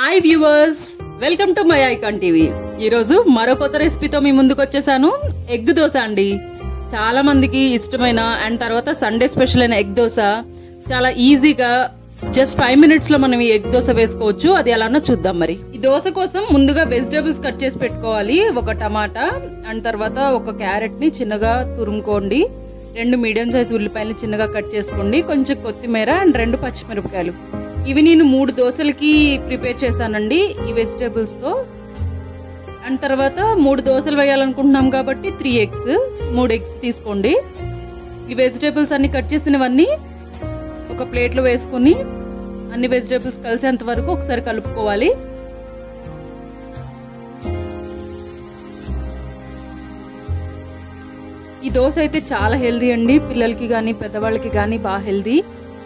Hi viewers welcome to my icon TV ఈరోజు మరో కొత్త రెసిపీతో మీ ముందుకు వచ్చేసాను ఎగ్ దోశ అండి. చాలా మందికి ఇష్టమైన అండ్ తర్వాత సండే స్పెషల్ అయిన ఎగ్ దోశ. చాలా ఈజీగా జస్ట్ ఫైవ్ మినిట్స్లో మనం ఈ ఎగ్ దోశ వేసుకోవచ్చు. అది ఎలానో చూద్దాం మరి. ఈ దోశ కోసం ముందుగా వెజిటేబుల్స్ కట్ చేసి పెట్టుకోవాలి. ఒక టమాటా అండ్ తర్వాత ఒక క్యారెట్ని చిన్నగా తురుముకోండి. రెండు మీడియం సైజ్ ఉల్లిపాయలు చిన్నగా కట్ చేసుకోండి. కొంచెం కొత్తిమీర అండ్ రెండు పచ్చిమిరపకాయలు. ఇవి నేను మూడు దోశలకి ప్రిపేర్ చేశానండి ఈ వెజిటేబుల్స్తో అండ్ తర్వాత మూడు దోశలు వేయాలనుకుంటున్నాం కాబట్టి త్రీ ఎగ్స్ మూడు ఎగ్స్ తీసుకోండి. ఈ వెజిటేబుల్స్ అన్ని కట్ చేసినవన్నీ ఒక ప్లేట్లో వేసుకొని అన్ని వెజిటేబుల్స్ కలిసేంత వరకు ఒకసారి కలుపుకోవాలి. ఈ దోశ అయితే చాలా హెల్దీ అండి పిల్లలకి కానీ పెద్దవాళ్ళకి కానీ బాగా healthy.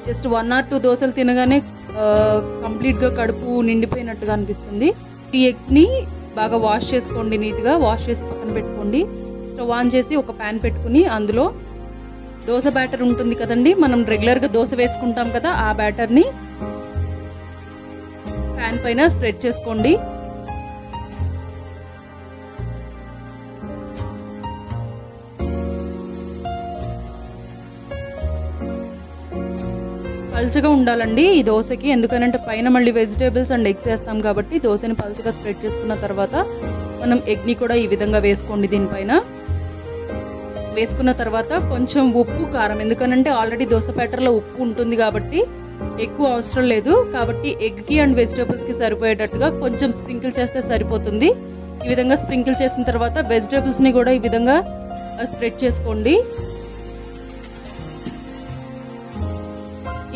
Just one or two దోశలు తినగానే కంప్లీట్గా కడుపు నిండిపోయినట్టుగా అనిపిస్తుంది. టీ ఎగ్స్ని బాగా వాష్ చేసుకోండి నీట్గా వాష్ చేసి పక్కన పెట్టుకోండి. స్టవ్ ఆన్ చేసి ఒక ప్యాన్ పెట్టుకుని అందులో దోశ బ్యాటర్ ఉంటుంది కదండి మనం రెగ్యులర్గా దోశ వేసుకుంటాం కదా ఆ బ్యాటర్ని ప్యాన్ పైన స్ప్రెడ్ చేసుకోండి. పల్చగా ఉండాలండి ఈ దోశకి. ఎందుకనంటే పైన మళ్ళీ వెజిటేబుల్స్ అండ్ ఎగ్స్ వేస్తాం కాబట్టి దోశని పల్చగా స్ప్రెడ్ చేసుకున్న తర్వాత మనం ఎగ్ని కూడా ఈ విధంగా వేసుకోండి దీనిపైన. వేసుకున్న తర్వాత కొంచెం ఉప్పు కారం. ఎందుకనంటే ఆల్రెడీ దోశ బ్యాటర్లో ఉప్పు ఉంటుంది కాబట్టి ఎక్కువ అవసరం లేదు. కాబట్టి ఎగ్కి అండ్ వెజిటేబుల్స్కి సరిపోయేటట్టుగా కొంచెం స్ప్రింకిల్ చేస్తే సరిపోతుంది. ఈ విధంగా స్ప్రింకిల్ చేసిన తర్వాత వెజిటేబుల్స్ని కూడా ఈ విధంగా స్ప్రెడ్ చేసుకోండి.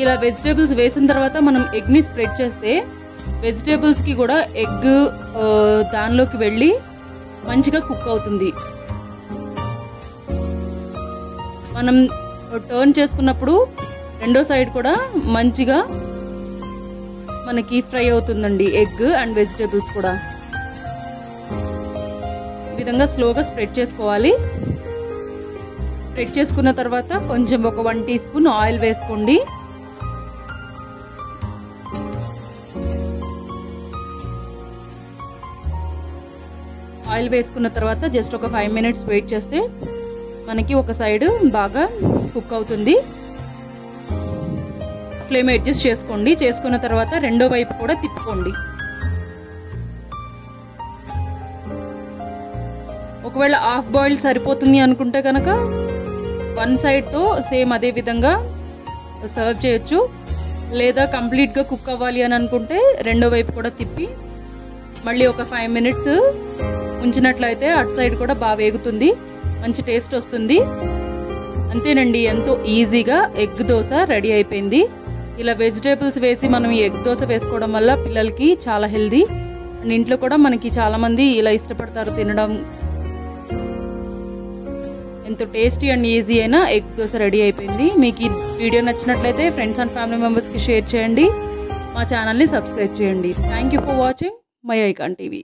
ఇలా వెజిటేబుల్స్ వేసిన తర్వాత మనం ఎగ్ని స్ప్రెడ్ చేస్తే వెజిటేబుల్స్కి కూడా ఎగ్ దానిలోకి వెళ్ళి మంచిగా కుక్ అవుతుంది. మనం టర్న్ చేసుకున్నప్పుడు రెండో సైడ్ కూడా మంచిగా మనకి ఫ్రై అవుతుందండి ఎగ్ అండ్ వెజిటేబుల్స్ కూడా. ఈ విధంగా స్లోగా స్ప్రెడ్ చేసుకోవాలి. స్ప్రెడ్ చేసుకున్న తర్వాత కొంచెం ఒక వన్ టీ స్పూన్ ఆయిల్ వేసుకోండి. ఆయిల్ వేసుకున్న తర్వాత జస్ట్ ఒక ఫైవ్ మినిట్స్ వెయిట్ చేస్తే మనకి ఒక సైడ్ బాగా కుక్ అవుతుంది. ఫ్లేమ్ అడ్జస్ట్ చేసుకోండి. చేసుకున్న తర్వాత రెండో వైపు కూడా తిప్పుకోండి. ఒకవేళ హాఫ్ బాయిల్ సరిపోతుంది అనుకుంటే కనుక వన్ సైడ్తో సేమ్ అదే విధంగా సర్వ్ చేయొచ్చు. లేదా కంప్లీట్గా కుక్ అవ్వాలి అని అనుకుంటే రెండో వైపు కూడా తిప్పి మళ్ళీ ఒక ఫైవ్ మినిట్స్ ఉంచినట్లయితే అటు సైడ్ కూడా బాగా వేగుతుంది. మంచి టేస్ట్ వస్తుంది. అంతేనండి ఎంతో ఈజీగా ఎగ్ దోశ రెడీ అయిపోయింది. ఇలా వెజిటేబుల్స్ వేసి మనం ఈ ఎగ్ దోశ వేసుకోవడం వల్ల పిల్లలకి చాలా హెల్దీ. అండ్ ఇంట్లో కూడా మనకి చాలామంది ఇలా ఇష్టపడతారు తినడం. ఎంతో టేస్టీ అండ్ ఈజీ అయిన ఎగ్ దోశ రెడీ అయిపోయింది. మీకు ఈ వీడియో నచ్చినట్లయితే ఫ్రెండ్స్ అండ్ ఫ్యామిలీ మెంబర్స్కి షేర్ చేయండి. మా ఛానల్ని సబ్స్క్రైబ్ చేయండి. Thank you for watching my icon TV